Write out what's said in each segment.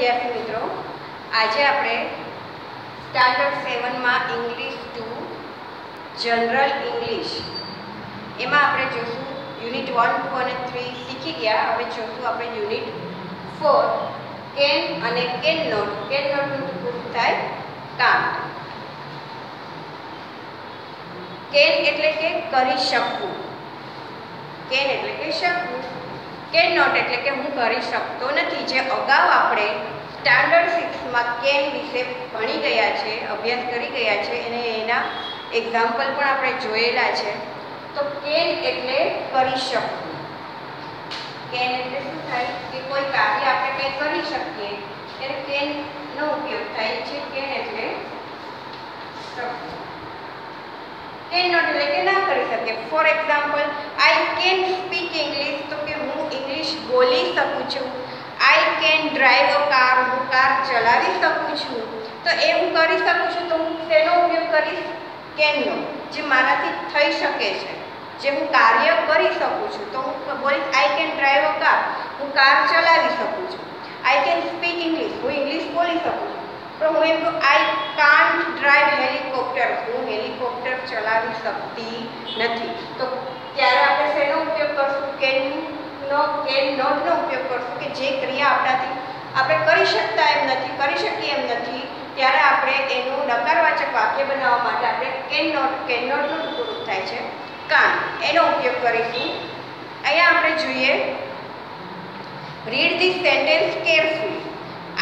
વિદ્યાર્થી મિત્રો, આજે આપણે સ્ટાન્ડર્ડ સેવનમાં ઇંગ્લિશ ટુ જનરલ ઇંગ્લિશ એમાં આપણે જોશું યુનિટ વન ટુ અને થ્રી શીખી ગયા. હવે જોશું આપણે યુનિટ ફોર કેન અને કેન નોટ. કેન નોટનું પૂરું થાય કામ. કેન એટલે કે કરી શકવું. કેન એટલે કે શકવું. કેન નોટ એટલે કે હું કરી શકતો નથી. જે અગાઉ આપણે સ્ટાન્ડર્ડ સિક્સમાં કેન વિશે ભણી ગયા છે, અભ્યાસ કરી ગયા છે અને એના એક્ઝામ્પલ પણ આપણે જોયેલા છે. તો કેન એટલે કરી શકવું? કેન એટલે શું થાય? કે કોઈ કાર્ય આપણે કંઈ કરી શકીએ, ત્યારે કેનનો ઉપયોગ થાય છે? કેન એટલે કેન નોટ એટલે કે ના કરી શકે for example I can speak English બોલી શકું છું. I can drive a car હું કાર ચલાવી શકું છું. તો એ હું કરી શકું છું તો હું તેનો ઉપયોગ કરીશ? કેનનો, જે મારાથી થઈ શકે છે. જે હું કાર્ય કરી શકું છું. તો હું બોલીશ I can drive a car હું કાર ચલાવી શકું છું. આઈ કેન સ્પીક ઇંગ્લિશ હું ઇંગ્લિશ બોલી શકું છું. પણ હું એમ કહું આઈ કાન્ટ ડ્રાઈવ હેલિકોપ્ટર હું હેલિકોપ્ટર ચલાવી શકતી નથી. તો ત્યારે આપણે શેનો ઉપયોગ કરશું? કેનનો કેન નોટનો ઉપયોગ કરશું કે જે ક્રિયા આપણાથી આપણે કરી શકતા એમ નથી, કરી શકીએ એમ નથી, ત્યારે આપણે એનું નકારવાચક વાક્ય બનાવવા માટે આપણે કેન નોટ કેન નોટનો ઉપયોગ થાય છે. કાન, એનો ઉપયોગ કરીશું. અહીંયા આપણે જોઈએ. Read the sentence carefully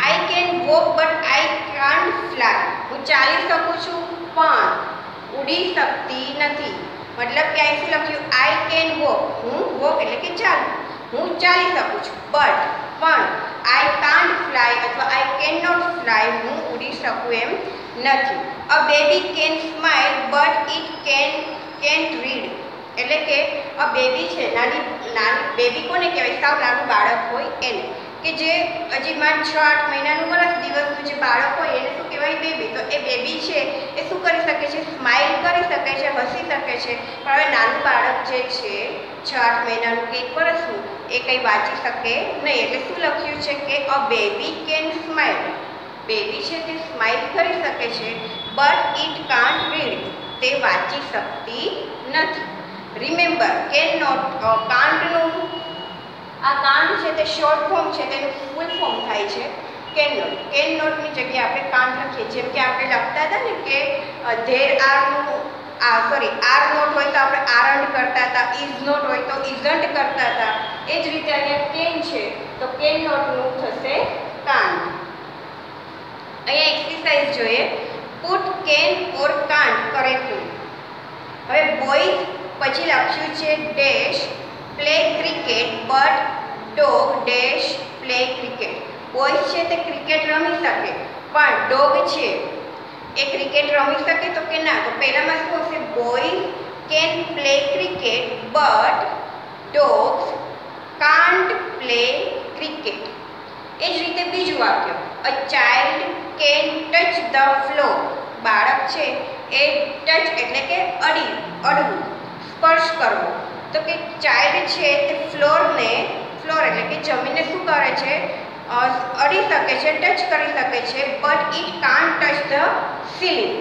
I can walk but I can't fly હું ચાલી શકું છું, પણ ઉડી શકતી નથી. મતલબ કે અહીંથી લખ્યું? આઈ કેન વોક હું વોક એટલે કે ચાલુ. હું ચાલી શકું છું. બટ પણ આઈ કાન્ટ ફ્લાય અથવા આઈ કેન નોટ ફ્લાય હું ઉડી શકું એમ નથી. A baby can smile but it can can't read એટલે કે અ બેબી છે, નાની નાની બેબી કોને કહેવાય? સાવ નાનું બાળક હોય એને. કે જે હજી માત્ર છ, આઠ મહિનાનું વર્ષ દિવસનું જે બાળક હોય એને શું કહેવાય બેબી તો એ બેબી છે, એ શું કરી શકે છે? સ્માઇલ કરી શકે છે, હસી શકે છે. પણ હવે નાનું બાળક જે છે, છ, આઠ મહિનાનું કે એક વર્ષનું, એ કંઈ વાંચી શકે નહીં. એટલે શું લખ્યું છે કે a baby can smile baby છે તે સ્માઇલ કરી શકે છે બટ ઇટ કાન્ટ રીડ તે વાંચી શકતી નથી. રિમેમ્બર કેન નોટ કાન્ટનું આ કાંડ છે તે શોર્ટ ફોર્મ છે તેનું ફૂલ ફોર્મ થાય છે. કેન નોટ કેન નોટની જગ્યાએ આપણે કાંડ લખીએ જેમ કે આપણે લખતા હતા ને કે ધેર આરનું આ સોરી આર નોટ હોય તો આપણે આરંડ કરતા હતા ઇઝ નોટ હોય તો ઇઝન્ટ કરતા હતા. એ જ રીતે અહીંયા કેન છે તો કેન નોટનું થશે કાંડ અહીંયા એક્સરસાઇઝ જોઈએ. પુટ કેન ઓર કાંડ કરેક્ટલી હવે બોય પછી લખ્યું છે dash play cricket but dog dash play cricket boys છે તે ક્રિકેટ રમી શકે, પણ ડોગ છે, એ ક્રિકેટ રમી શકે તો કે ના? તો પહેલામાં શું હશે boys can play cricket but dogs can't play cricket એ જ રીતે બીજું વાક્ય. A child can touch the floor બાળક છે, એ ટચ એટલે કે અડી, અડવું, સ્પર્શ કરવો. તો કે ચાઇલ્ડ છે તે ફ્લોરને, ફ્લોર એટલે કે જમીનને શું કરે છે? અડી શકે છે, ટચ કરી શકે છે, but it can't touch the ceiling.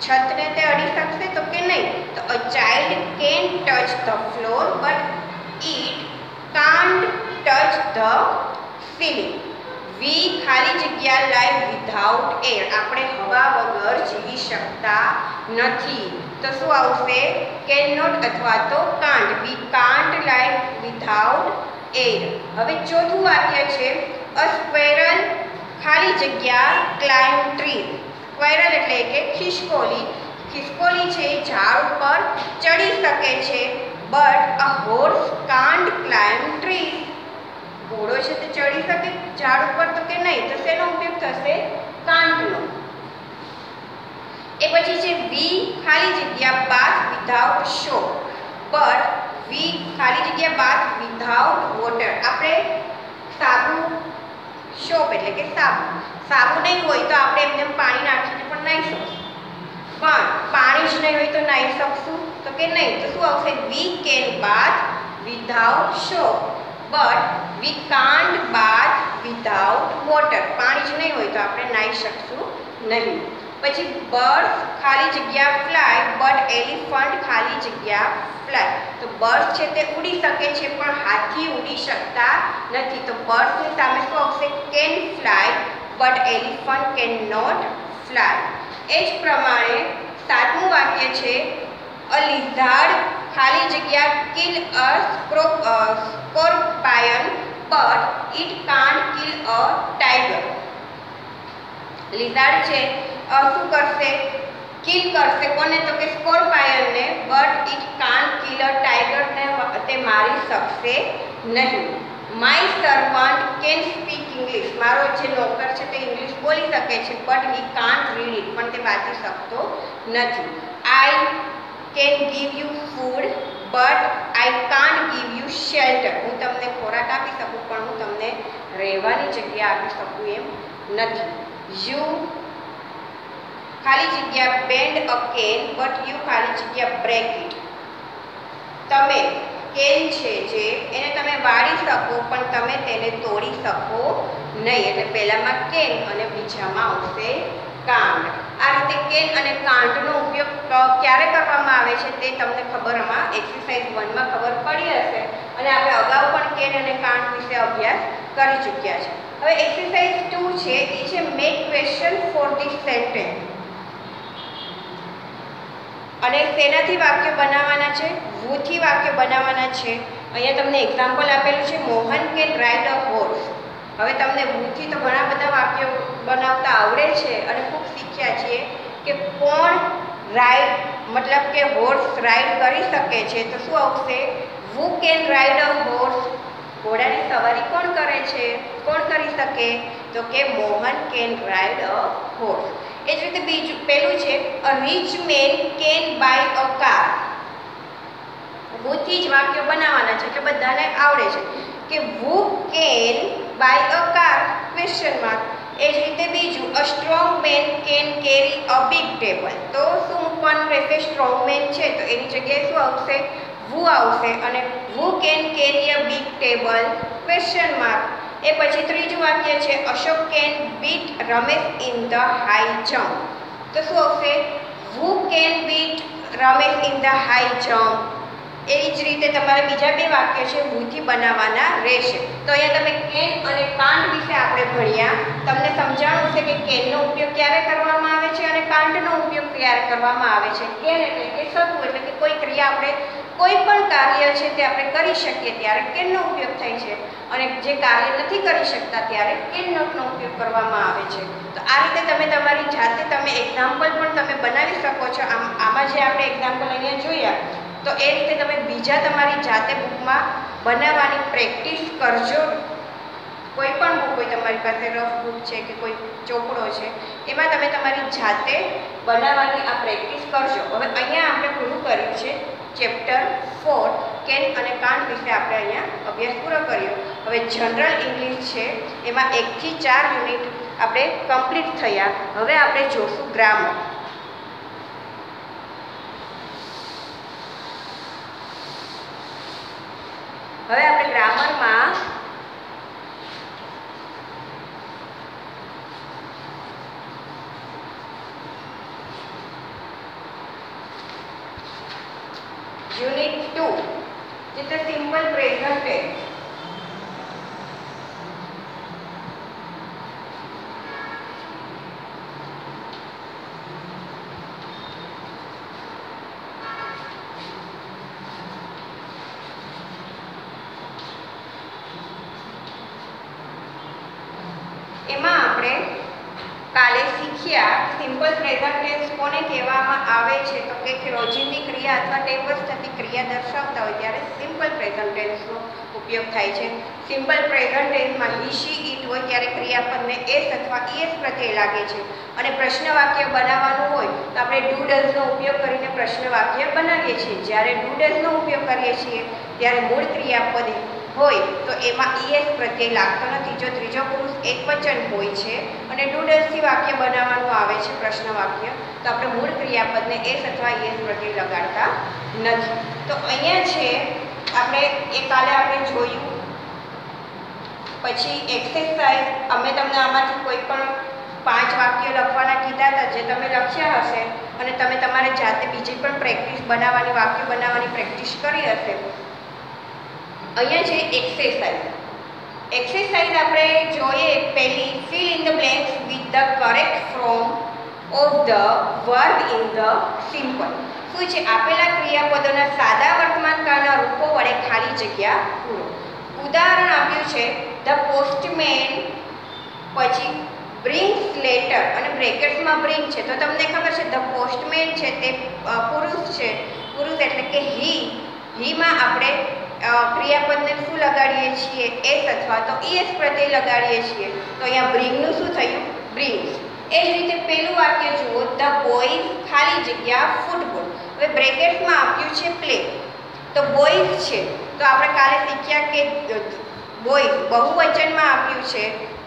છતને તે અડી શકશે તો કે નહીં? તો a child can touch the floor, but it can't touch the ceiling. We ખાલી જગ્યા લાઈવ વિધાઉટ એર. આપણે હવા વગર જીવી શકતા નથી. તો શું આવશે? કેન નોટ અથવા તો can't we can't life without air હવે ચોથું વાક્ય છે અ સ્ક્વેરલ ખાલી જગ્યા ક્લાઇમ્બ ટ્રી સ્ક્વેરલ એટલે કે ખિસકોલી. ખિસકોલી છે ઝાડ ઉપર ચડી શકે છે but a horse can't climb tree ઘોડો છે તે ચડી શકે ઝાડ ઉપર તો કે નહીં? તો શેનો ઉપયોગ થશે? કાંટનો એ પછી છે વી ખાલી જગ્યા bath without soap but we ખાલી જગ્યા બાથ વિધાઉટ વોટર આપણે સાબુ શોપ એટલે કે સાબુ સાબુ નહીં હોય તો આપણે એમને પાણી નાખીને પણ નાહી શકશું પણ પાણી જ નહીં હોય તો નાહી શકશું તો કે નહીં તો શું આવશે we can bath without soap but we can't bath without water પાણી જ નહીં હોય તો આપણે નાહી શકશું નહીં પછી બર્ડ્સ ખાલી જગ્યા ફ્લાય બટ એલિફન્ટ ખાલી જગ્યા ફ્લાય તો બર્ડ્સ છે તે ઉડી શકે છે, પણ હાથી ઉડી શકતા નથી. તો બર્ડ્સની સામે શું આવશે? Can fly but elephant can not fly એ જ પ્રમાણે સાતમું વાક્ય છે અ લિઝાર્ડ ખાલી જગ્યા kill a scorpion but it can't kill a tiger lizard છે અ શું કરશે, કિલ કરશે. કોને? તો કે સ્કોર્પાયનને but it can't kill a ટાઈગરને તે મારી શકશે નહીં. My servant can speak English મારો જે નોકર છે તે ઇંગ્લિશ બોલી શકે છે, but he can't read it પણ તે વાંચી શકતો નથી. I can give you food but I can't give you shelter હું તમને ખોરાક આપી શકું, પણ હું તમને રહેવાની જગ્યા આપી શકું એમ નથી. યુ ખાલી જગ્યા bend a can but you ખાલી જગ્યા બ્રેક ઇટ તમે કેન છે જે, એને તમે વાળી શકો, પણ તમે તેને તોડી શકો નહીં. એટલે પહેલામાં કેન અને બીજામાં આવશે કાંડ. આ રીતે કેન અને કાંડનો ઉપયોગ ક્યારે કરવામાં આવે છે તે તમને ખબર આમાં એક્સરસાઇઝ વનમાં ખબર પડી હશે. અને આપણે અગાઉ પણ કેન અને કાંડ વિશે અભ્યાસ કરી ચૂક્યા છે. હવે એક્સરસાઇઝ ટુ છે એ છે make question for this sentence અને શેનાથી વાક્ય બનાવવાના છે વૂથી વાક્ય બનાવવાના છે. અહીંયા તમને એક્ઝામ્પલ આપેલું છે, Mohan can ride a horse હવે તમને વૂથી તો ઘણા બધા વાક્યો બનાવતા આવડે છે અને ખૂબ શીખ્યા છીએ કે કોણ રાઇડ મતલબ કે હોર્સ રાઇડ કરી શકે છે. તો શું આવશે? Who can ride a horse ઘોડાની સવારી કોણ કરે છે? કોણ કરી શકે? તો કે Mohan can ride a horse એ જ રીતે બીજું પેલું છે a rich man can buy a car વુથી જ વાક્યો બનાવવાના છે, એટલે બધાને આવડે છે. કે who can buy a car question mark એ જ રીતે બીજું a strong man can carry a big table તો શું મૂકવાનું રહેશે? સ્ટ્રોંગ મેન છે, તો એની જગ્યાએ શું આવશે? વુ આવશે? અને who can carry a big table question mark એ પછી ત્રીજું વાક્ય છે, Ashok can beat Ramesh in the high jump. તો શું આવશે? Who can beat Ramesh in the high jump. એ જ રીતે તમારે બીજા બે વાક્ય છે હુથી બનાવવાના રહેશે. તો અહીંયા તમે કેન અને કાંડ વિશે આપણે ભણ્યા. તમને સમજાણું છે કે કેનનો ઉપયોગ ક્યારે કરવામાં આવે છે અને કાંડનો ઉપયોગ ક્યારે કરવામાં આવે છે? કેન એટલે કે શકવું એટલે કે કોઈ ક્રિયા આપણે કોઈ પણ કાર્ય છે તે આપણે કરી શકીએ ત્યારે કેનનો ઉપયોગ થાય છે અને જે કાર્ય નથી કરી શકતા ત્યારે કેન નોટનો ઉપયોગ કરવામાં આવે છે. તો આ રીતે તમે તમારી જાતે તમે એક્ઝામ્પલ પણ તમે બનાવી શકો છો. આમ, આમાં જે આપણે એક્ઝામ્પલ અહીંયા જોયા, તો એ રીતે તમે બીજા તમારી જાતે બુકમાં બનાવવાની પ્રેક્ટિસ કરજો. કોઈ પણ બુક હોય તમારી પાસે રફ બુક છે કે કોઈ ચોપડો છે, એમાં તમે તમારી જાતે બનાવવાની આ પ્રેક્ટિસ કરજો. હવે અહીંયા આપણે પૂરું કર્યું છે. ચેપ્ટર ફોર કેન અને કાન વિશે આપણે અહીંયા અભ્યાસ પૂરો કર્યો. હવે જનરલ ઇંગ્લિશ છે, એમાં એકથી ચાર યુનિટ આપણે કમ્પ્લીટ થયા. હવે આપણે જોશું ગ્રામર હવે આપણે ગ્રામરમાં યુનિટ ટુ છે સિમ્પલ પ્રેઝન્ટ ટેન્સ એમાં આપણે કાલે શીખ્યા સિમ્પલ પ્રેઝન્ટ ટેન્સ કોને કહેવામાં આવે છે તો કે રોજિંદી ક્રિયા અથવા ટેબસ થતી ક્રિયા દર્શાવતા હોય ત્યારે સિમ્પલ પ્રેઝન્ટ ટેન્સનો ઉપયોગ થાય છે સિમ્પલ પ્રેઝન્ટ ટેન્સમાં હી ઈટ હોય ત્યારે ક્રિયાપદને એસ અથવા ઈએસ પ્રત્યે લાગે છે. અને પ્રશ્ન વાક્ય બનાવવાનું હોય તો આપણે ડુ ઉપયોગ કરીને પ્રશ્ન વાક્ય બનાવીએ છીએ. જ્યારે ડુ ઉપયોગ કરીએ છીએ ત્યારે મૂળ ક્રિયાપદ હોય તો એમાં ઈએસ પ્રત્યે લાગતો નથી. જો ત્રીજો પુરુષ એકવચન હોય છે અને ડૂડલ્સથી વાક્ય બનાવવાનું આવે છે પ્રશ્ન વાક્ય તો આપણે મૂળ ક્રિયાપદને એસ અથવા ઈએસ પ્રત્યે લગાડતા નથી. તો અહીંયા છે, આપણે એ કાલે આપણે જોયું પછી એક્સરસાઇઝ અમે તમને આમાંથી કોઈ પણ પાંચ વાક્ય લખવાના કીધા હતા, જે તમે લખ્યા હશે, અને તમે તમારે જાતે બીજી પણ પ્રેક્ટિસ બનાવવાની, વાક્ય બનાવવાની પ્રેક્ટિસ કરી હશે. અહીંયા છે એક્સરસાઇઝ એક્સરસાઇઝ આપણે જોઈએ પહેલી fill in the blanks with the correct from of the verb in the simple શું છે? આપેલા ક્રિયાપદોના સાદા વર્તમાનકાળના રૂપો વડે ખાલી જગ્યા પૂરો. ઉદાહરણ આપ્યું છે ધ પોસ્ટમેન પછી બ્રિંગ્સ લેટર અને બ્રેકેટ્સમાં બ્રિંગ છે. તો તમને ખબર છે ધ પોસ્ટમેન છે તે પુરુષ છે. પુરુષ એટલે કે હી હીમાં આપણે ક્રિયાપદને શું લગાડીએ છીએ? એસ અથવા તો ઈએસ પ્રત્યે લગાડીએ છીએ. તો અહીંયા બ્રિંગનું શું થયું? બ્રિંગ્સ એ જ રીતે પહેલું વાક્ય જુઓ ધ બોયઝ ખાલી જગ્યા ફૂટબોલ હવે બ્રેકેટ્સમાં આપ્યું છે પ્લે તો બોયઝ છે. તો આપણે કાલે શીખ્યા કે બોય બહુવચનમાં આપ્યું છે,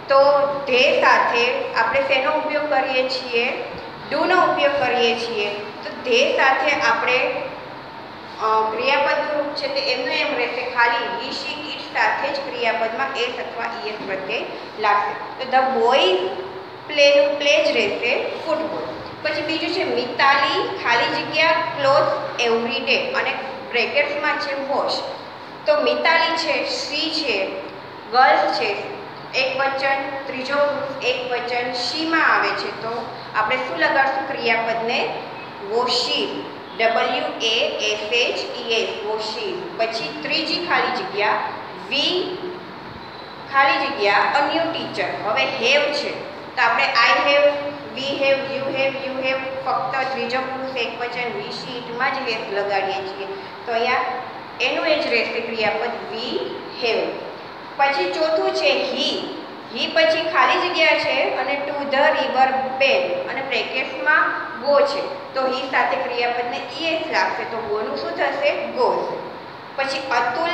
તો ધે સાથે આપણે શેનો ઉપયોગ કરીએ છીએ? ડુનો ઉપયોગ કરીએ છીએ. તો ધે સાથે આપણે ક્રિયાપદ રૂપ છે તે એમનું એમ રહેશે, ખાલી હી શી સાથે જ ક્રિયાપદમાં એસ અથવા ઈએસ પ્રત્યે લાગશે. તો ધ બોય પ્લેનું પ્લે જ રહેશે ફૂટબોલ. પછી બીજું છે મિતાલી, ખાલી જગ્યા, ક્લોથ એવરી ડે અને બ્રેકેટ્સમાં છે વોશ. તો મિતાલી છે, શ્રી છે ગર્લ્સ છે. એક વચન, ત્રીજો એક વચન શીમાં આવે છે. તો આપણે શું લગાડશું? ક્રિયાપદને washes. W A S H E S washes. પછી ત્રીજી ખાલી જગ્યા, વી ખાલી જગ્યા અ ન્યૂ ટીચર. હવે હેવ છે. તો આપણે I have, we have, you have you have, ફક્ત ત્રીજો પુરુષ, એક વચન, વી શીટમાં જ હેવ લગાડીએ છીએ. તો અહીંયા એનું એ જ રહેશે ક્રિયાપદ વી હેવ. પછી ચોથું છે હી. હી પછી ખાલી જગ્યા છે અને ટુ ધ રિવર બેન અને બ્રેકેટ્સમાં ગો છે. તો હી સાથે ક્રિયાપદને ઈએસ લાગશે. તો ગોનું શું થશે? ગોઝ પછી અતુલ,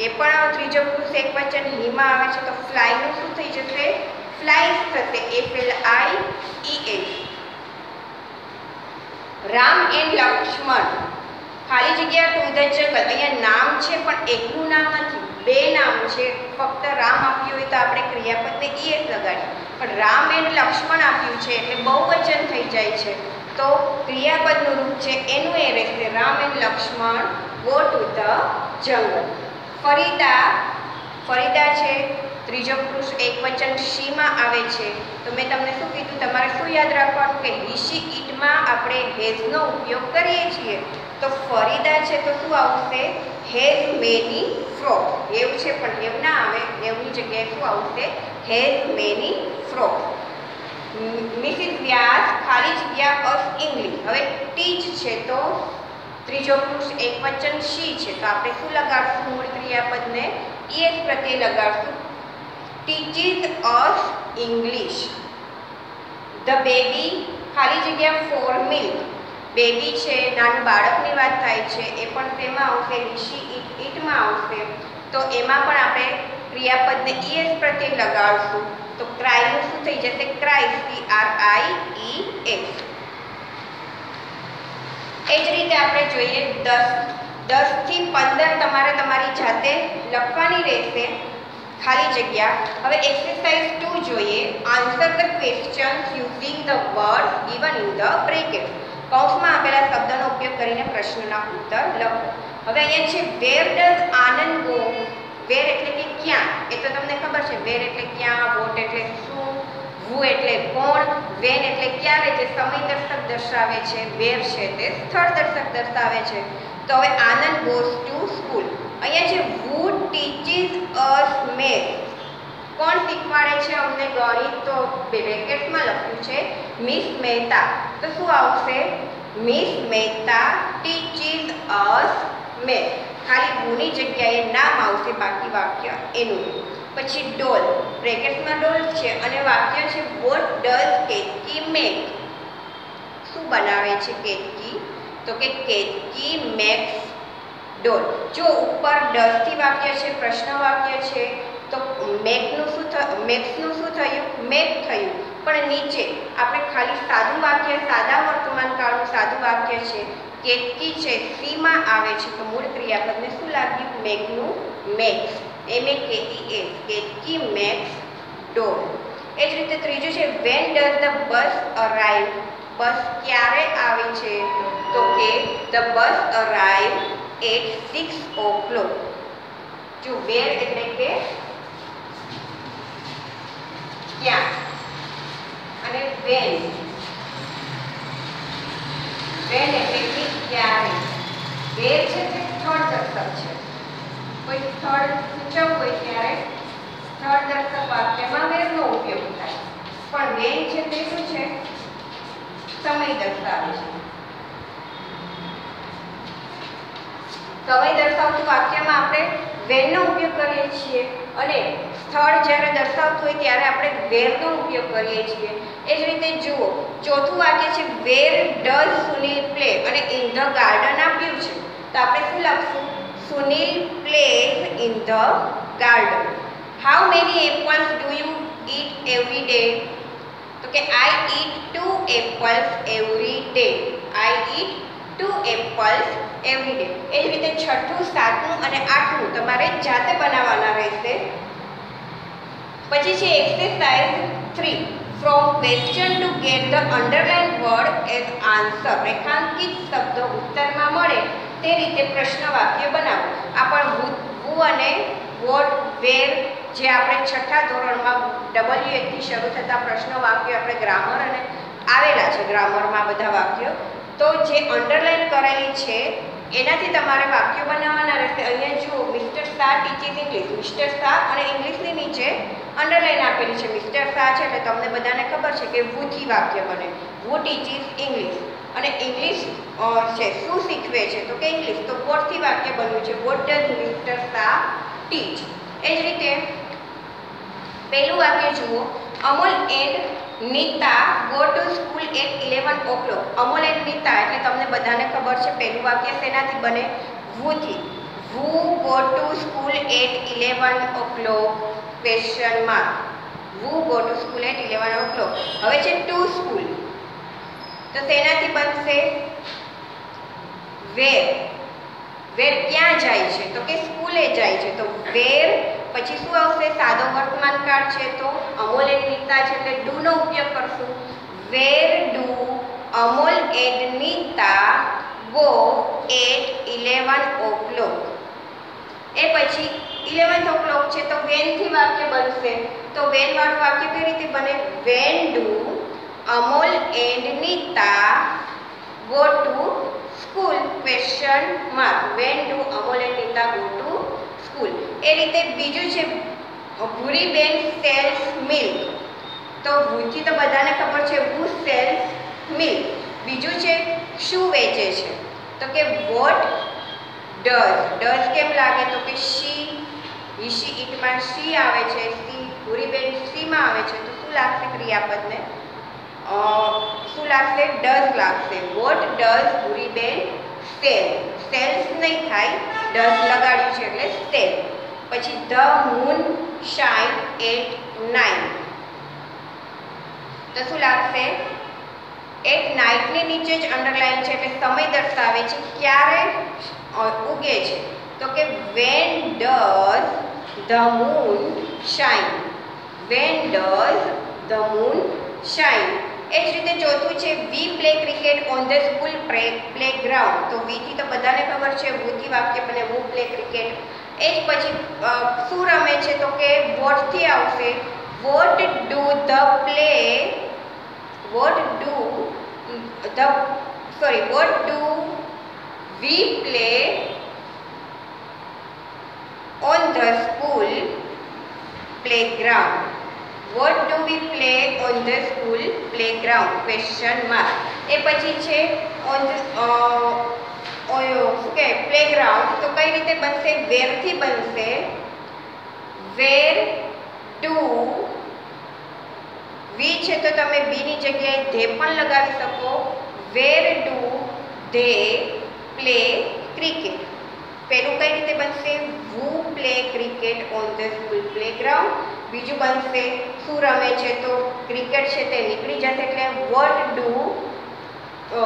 એ પણ ત્રીજો પુરુષ એક વચન હીમાં આવે છે. તો ફ્લાયનું શું થઈ જશે? ફ્લાઇઝ થશે. F L I, E S Ram and Lakshman. ખાલી જગ્યા ટુ ધ જંગલ અહીંયા નામ છે, પણ એકનું નામ નથી. બે નામ છે. ફક્ત રામ આપ્યું હોય તો આપણે ક્રિયાપદને ઈએસ લગાડીએ. પણ રામ એન્ડ લક્ષ્મણ આપ્યું છે એટલે બહુવચન થઈ જાય છે. તો ક્રિયાપદનું રૂપ છે એનું એ રહેશે Ram and Lakshman go to the jungle Farida Farida છે. ત્રીજો પુરુષ એક વચન શીમાં આવે છે. તો મેં તમને શું કીધું? તમારે શું યાદ રાખવાનું કે હિશી ઈટમાં આપણે હેઝનો ઉપયોગ કરીએ છીએ? તો ફરીદા છે તો શું આવશે? Has many frock. એવું છે, પણ એવું ના આવે. એવની જગ્યાએ શું આવશે? Has many frock. Mrs Vyas, ખાલી જગ્યા ઓફ ઇંગ્લિશ. હવે ટીચ છે તો ત્રીજો પુરુષ એક વચન શી છે? તો આપણે શું લગાડશું મૂળ ક્રિયાપદને? ઈએસ પ્રત્યે લગાડશું teaches us English the baby ખાલી જગ્યા ફોર મિલ્ક બેબી છે, નાનું બાળકની વાત થાય છે, એ પણ તેમાં આવશે ઋષિ ઇટ ઇટમાં આવશે. તો એમાં પણ આપણે ક્રિયાપદને ઈએસ પ્રત્યે લગાડશું તો ક્રાયનું શું થઈ જશે? Cries C R I E S એ જ રીતે આપણે જોઈએ દસ. દસથી પંદર તમારે તમારી જાતે લખવાની રહેશે. ખાલી જગ્યા. હવે એક્સરસાઇઝ ટુ જોઈએ. Answer the questions using the word given in the bracket કૌંસમાં આપેલા શબ્દનો ઉપયોગ કરીને પ્રશ્નોના ઉત્તર લખો. હવે અહીંયા છે વેર ડઝ આનંદ ગો વેર એટલે કે ક્યાં? એ તો તમને ખબર છે વેર એટલે ક્યાં વોટ એટલે શું વુ એટલે કોણ વેન એટલે ક્યારે જે સમય દર્શક દર્શાવે છે વેર છે તે સ્થળ દર્શક દર્શાવે છે. તો હવે આનંદ ગોઝ ટુ સ્કૂલ અહીંયા છે વુ ટીચિસ અસ મેથ કોણ શીખવાડે છે અમને ગણિત? તો બ્રેકેટમાં લખ્યું છે મિસ મહેતા તો શું આવશે? Miss Mehta teaches us math ખાલી ભૂની જગ્યાએ નામ આવશે બાકી વાક્ય એનું. પછી ડોલ. બ્રેકેટમાં ડોલ છે અને વાક્ય છે વોટ ડઝ કેતકી મેક શું બનાવે છે કેતકી તો કે કેતકી મેક્સ ડોલ. જો ઉપર ડસથી વાક્ય છે, પ્રશ્ન વાક્ય છે, તો મેકનું શું થયું? મેક્સનું શું થયું? મેક થયું. પણ નીચે આપણે ખાલી સાદું વાક્ય, સાદા વર્તમાન કાળનું સાદું વાક્ય છે કેતકી છે, સીમાં આવે છે. તો મૂળ ક્રિયાપદને શું લાગ્યું? મેકનું makes M A K E S Ketki makes door એ જ રીતે ત્રીજું છે when does the bus arrive bus ક્યારે આવે છે? તો કે the bus arrive at six o'clock જો વેર એટલે કે ક્યાં અને વેન વેન એટલે કે ક્યારે? વેર છે તે સ્થળ દર્શક છે? કોઈ સ્થળ સૂચવવું હોય ત્યારે સ્થળ દર્શક વાક્યમાં વેરનો ઉપયોગ થાય. પણ વેન છે તે શું છે? સમય દર્શાવે છે. સમય દર્શાવતું વાક્યમાં આપણે વેનનો ઉપયોગ કરીએ છીએ અને સ્થળ જ્યારે દર્શાવતું હોય ત્યારે આપણે વેરનો ઉપયોગ કરીએ છીએ. એ જ રીતે જુઓ, ચોથું વાક્ય છે, વેર ડઝ સુનિલ પ્લે અને ઇન ધ ગાર્ડન આપ્યું છે. તો આપણે શું લખશું? Sunil plays in the garden. How many apples do you eat every day? તો કે, I eat two apples every day. I eat two apples every day એ જ રીતે છઠ્ઠું, સાતમું અને આઠમું તમારે જાતે બનાવવાના રહેશે. પછી છે exercise three from question to get the underline word as answer રેખાંકિત શબ્દો ઉત્તરમાં મળે તે રીતે પ્રશ્ન વાક્ય બનાવો. આ પણ વુ અને વોટ વેર જે આપણે છઠ્ઠા ધોરણમાં ડબલ્યુ એકથી શરૂ થતા પ્રશ્ન વાક્ય, આપણે ગ્રામર અને આવેલા છે. ગ્રામરમાં બધા વાક્યો. તો જે અંડરલાઈન કરેલી છે, એનાથી તમારે વાક્યો બનાવવાના રહેશે. અહીંયા જુઓ Mr Shah teaches English Mr Shah અને ઇંગ્લિશની નીચે અંડરલાઈન આપેલી છે. મિસ્ટર શાહ છે એટલે તમને બધાને ખબર છે કે વુથી વાક્ય બને. વુ ટીચિસ ઇંગ્લિશ અને ઇંગ્લિશ છે, શું શીખવે છે? તો કે ઇંગ્લિશ તો વોટથી વાક્ય બન્યું છે? What does mister Shah teach એ જ રીતે, પહેલું વાક્ય જુઓ. Amol and Nita go to school at eleven o'clock Amol and Nita એટલે તમને બધાને ખબર છે, પહેલું વાક્ય શેનાથી બને? વુથી who go to school at eleven o'clock question mark who go to school at eleven o'clock હવે છે ટુ સ્કૂલ તો શેનાથી બનશે? વેર. વેર ક્યાં જાય છે? તો કે સ્કૂલે જાય છે. તો વેર પછી શું આવશે? સાદો વર્તમાન કાળ છે તો અમોલ એન્ડ નીતા છે એટલે ડુ નો ઉપયોગ કરશું? Where do Amol and Nita go at eleven o'clock એ પછી ઇલેવન્થ ઓ ક્લોક છે તો વેનથી વાક્ય બનશે. તો વેન વાળું વાક્ય કઈ રીતે બને? When do Amol and Nita go to school? Question mark when do Amol and Nita go to એ રીતે બીજું છે ભૂરીબેન સેલ્સ મિલ્ક. તો ભૂથી તો બધાને ખબર છે હુ સેલ્સ મિલ્ક. બીજું છે શું વેચે છે? તો કે વોટ ડઝ. ડઝ કેમ લાગે? તો કે શી? ઈશી ઈટમાં શી આવે છે? સી ભૂરીબેન સીમાં આવે છે? તો શું લાગશે ક્રિયાપદને? શું લાગશે? ડઝ લાગશે. What does Bhuriben sell. Sells નહીં થાય. ડઝ લગાડ્યું છે એટલે સેલ. પછી the moon shine at nine. તો શું લાગશે? એટ નાઇટની નીચે જ અંડરલાઈન છે એટલે સમય દર્શાવે છે ક્યારે ઉગે છે. તો કે when does the moon shine when does the moon shine એ જ રીતે ચોથું છે we play cricket on the school playground તો વીથી તો બધાને ખબર છે વૃદ્ધિ વાક્ય બને વુ પ્લે ક્રિકેટ એ જ પછી શું રમે છે તો કે વોટથી આવશે what do the play what do the sorry what do we play on the school playground what do we play on the school playground question mark એ પછી છે on the ઓયો શું કે પ્લેગ્રાઉન્ડ તો કઈ રીતે બનશે? વેરથી બનશે. વેર ટુ વી છે તો તમે બીની જગ્યાએ ધે પણ લગાવી શકો. Where do they play cricket. પહેલું કઈ રીતે બનશે? Who play cricket on the school playground બીજું બનશે, શું રમે છે તો? ક્રિકેટ છે તે નીકળી જશે એટલે વોટ ડુ.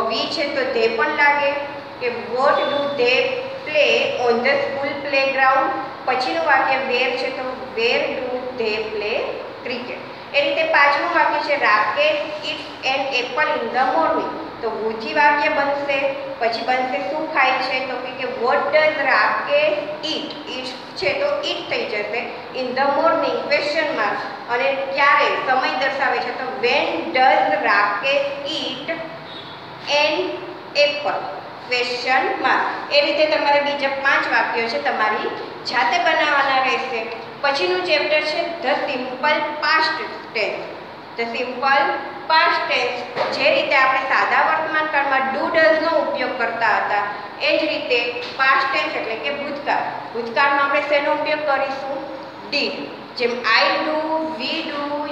વી છે તો તે પણ લાગે. કે what do they play on the school playground પછીનું વાક્ય વેર છે તો where do they play cricket એ રીતે પાંચમું વાક્ય છે Rakesh eat an apple in the morning તો હુથી વાક્ય બનશે. પછી બનશે, શું ખાય છે? તો કે what does Rakesh eat eat છે તો ઇટ થઈ જશે. In the morning question mark અને ક્યારે? સમય દર્શાવે છે તો when does Rakesh eat an apple question mark એ રીતે તમારે બીજા પાંચ વાક્યો છે તમારી જાતે બનાવવાના રહેશે. પછીનું ચેપ્ટર છે the simple past tense the simple past tense જે રીતે આપણે સાદા વર્તમાન કાળમાં ડુ ઉપયોગ કરતા હતા, એ જ રીતે પાસ્ટ ટેન્સ એટલે કે ભૂતકાળ. ભૂતકાળમાં આપણે શેનો ઉપયોગ કરીશું? ડીડ જેમ I do we do do do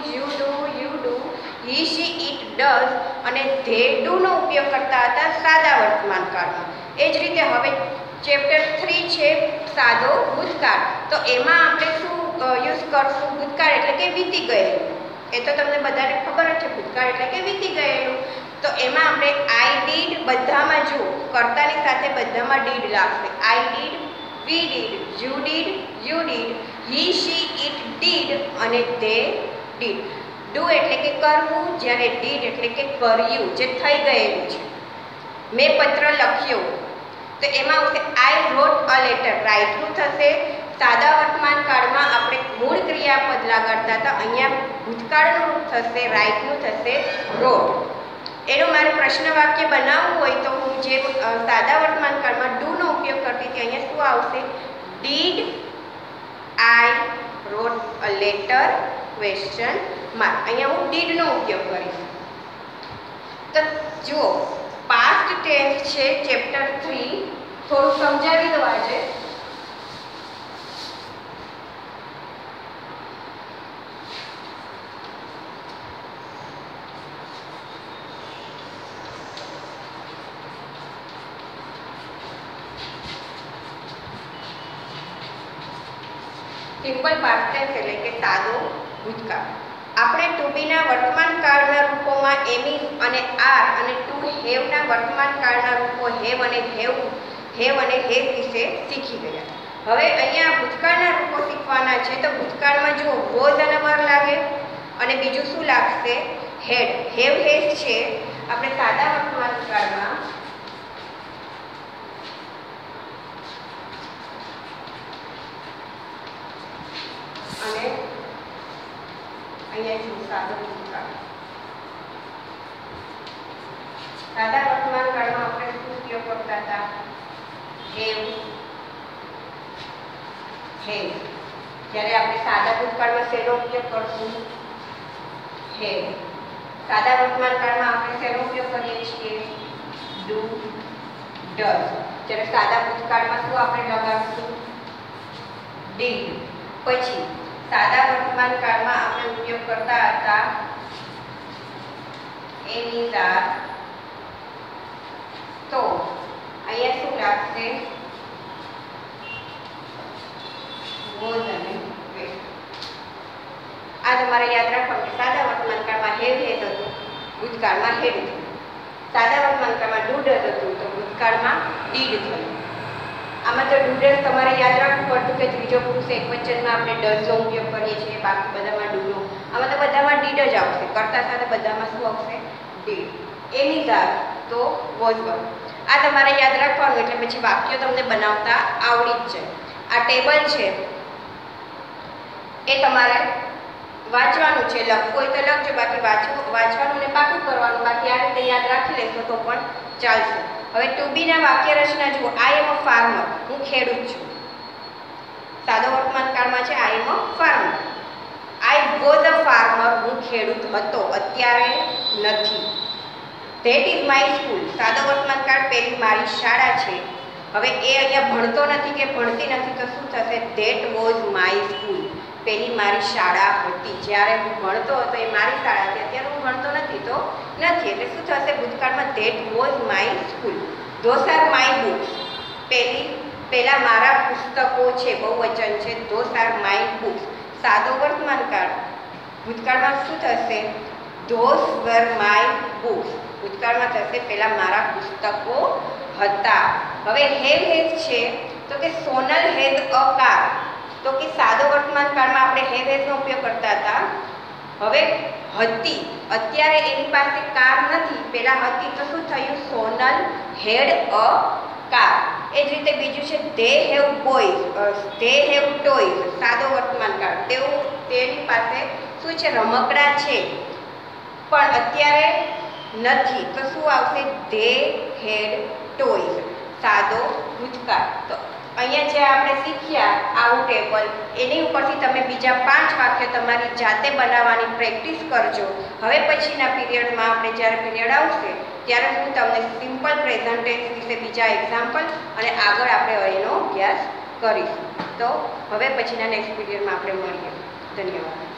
he she it does અને ધે ડુનો ઉપયોગ કરતા હતા સાદા વર્તમાન કાળમાં. એ જ રીતે હવે ચેપ્ટર થ્રી છે, સાદો ભૂતકાળ. તો એમાં આપણે શું યુઝ કરશું? ભૂતકાળ એટલે કે વીતી ગયેલું. એ તો તમને બધાને ખબર જ છે, ભૂતકાળ એટલે કે વીતી ગયેલું. તો એમાં આપણે આઈ ડીડ બધામાં જુઓ કર્તાની સાથે બધામાં ડીડ લાગશે. I did, we did, you did you did, he, she it did અને ધે ડીડ. ડુ એટલે કે કરવું જ્યારે ડીડ એટલે કે કર્યું, જે થઈ ગયેલું છે. મેં પત્ર લખ્યો. તો એમાં આવશે આઈ રોટ અ લેટર રાઇટનું થશે. સાદા વર્તમાન કાળમાં આપણે મૂળ ક્રિયાપદ લગાડતા હતા. અહીંયા ભૂતકાળનું રૂપ થશે રાઇટનું થશે રોટ એનું મારે પ્રશ્ન વાક્ય બનાવવું હોય તો હું જે સાદા વર્તમાન કાળમાં ડુનો ઉપયોગ કરતી હતી, અહીંયા શું આવશે? Did I wrote a letter question mark અહીંયા હું ડીડનો ઉપયોગ કરીશ. તો જુઓ પાસ્ટ ટેન્સ છે ચેપ્ટર થ્રી થોડું સમજાવી દો આજે. સિમ્પલ પાસ્ટ ટેન્સ એટલે કે સાદો ભૂતકાળ આપણે ટુ બીના વર્તમાન કાળના રૂપોમાં એમી અને આર અને ટુ હેવના વર્તમાન કાળના રૂપો હેવ અને હેવ હેવ અને હેવ વિશે શીખી ગયા. હવે અહીંયા ભૂતકાળના રૂપો શીખવાના છે તો ભૂતકાળમાં જુઓ વોઝ અને વર લાગે અને બીજું શું લાગશે? હેડ. હેવ હેઝ છે આપણે સાદા વર્તમાન કાળમાં અને અહીંયા જુઓ, સાદો સાદા વર્તમાન કાળમાં આપણે શું ઉપયોગ કરતા હતા? જેમ છે જ્યારે આપણે સાદા ભૂતકાળમાં શેનો ઉપયોગ કરશું? છે સાદા વર્તમાન કાળમાં આપણે શેનો ઉપયોગ કરીએ છીએ? ડુ ડસ જ્યારે સાદા ભૂતકાળમાં શું આપણે લગાવીશું? ડીડ. પછી, સાદા વર્તમાન કાળમાં આપણે ઉપયોગ કરતા હતા? એની દાર તો અહીંયા શું લાગશે? વોઝ આ તમારે યાદ રાખવાનું સાદા વર્તમાનકાળમાં હેડ હેડ હતું ભૂતકાળમાં હેડ થયું. સાદા વર્તમાનકાળમાં ડૂડર હતું, તો ભૂતકાળમાં ડીડ થયું. આમાં તો ડૂડર તમારે યાદ રાખવું પડતું કે ત્રીજો પુરુષ એક વચનમાં આપણે ડઝનો ઉપયોગ કરીએ છીએ, બાકી બધામાં ડૂડો આમાં તો બધામાં ડીડ જ આવશે. કરતા સાથે બધામાં શું આવશે? ડીડ એની દાર તો વોઝ વર્ક આ તમારે યાદ રાખવાનું એટલે પછી વાક્યો તમને બનાવતા આવડી જ છે આ ટેબલ છે, એ તમારે વાંચવાનું છે, લખવું હોય તો લખજો, બાકી વાંચવું, વાંચવાનું ને પાકું કરવાનું, બાકી આ રીતે યાદ રાખી લેશો તો પણ ચાલશે. હવે ટુ બીના વાક્ય રચના જુઓ આઈ એમ અ ફાર્મર હું ખેડૂત છું. સાદો વર્તમાન કાળમાં છે I am a farmer I was a farmer હું ખેડૂત હતો, અત્યારે નથી. ધેટ ઇઝ માય સ્કૂલ સાદો વર્તમાન કાળ પેલી મારી શાળા છે. હવે એ અહીંયા ભણતો નથી કે ભણતી નથી તો શું થશે? ધેટ વોઝ માય સ્કૂલ પેલી મારી શાળા હતી. જ્યારે હું ભણતો હતો એ મારી શાળા હતી. અત્યારે હું ભણતો નથી તો નથી. એટલે શું થશે? ભૂતકાળમાં that was my school those are my books પેલી પહેલાં મારા પુસ્તકો છે બહુવચન છે. ધોસ આર માય બુક્સ સાદો વર્તમાન કાળ ભૂતકાળમાં શું થશે? ધોસ વર માય બુક્સ ભૂતકાળમાં થશે પહેલાં મારા પુસ્તકો હતા. હવે હેવ હેઝ છે, તો કે સોનલ હેઝ અ કાર, તો કે સાદો વર્તમાન કાળમાં આપણે હેવ હેઝનો ઉપયોગ કરતા હતા. હવે હતી, અત્યારે એની પાસે કાર નથી. પહેલાં હતી તો શું થયું? સોનલ હેડ અ કાર. એ જ રીતે બીજું છે, they have boys they have toys, સાદો વર્તમાન કાળ. તેઓ તેની પાસે શું છે? રમકડા છે. પણ અત્યારે નથી. તો શું આવશે? ધે હેડ ટોયઝ સાદો ભૂતકાળ. તો અહીંયા જે આપણે શીખ્યા, આવું ટેબલ એની ઉપરથી તમે બીજા પાંચ વાક્ય તમારી જાતે બનાવવાની પ્રેક્ટિસ કરજો. હવે પછીના પીરિયડમાં આપણે જ્યારે પીરિયડ આવશે, ત્યારે હું તમને સિમ્પલ પ્રેઝન્ટેન્સ વિશે બીજા એક્ઝામ્પલ અને આગળ આપણે એનો અભ્યાસ કરીશું. તો હવે પછીના નેક્સ્ટ પીરિયડમાં આપણે મળીએ. ધન્યવાદ.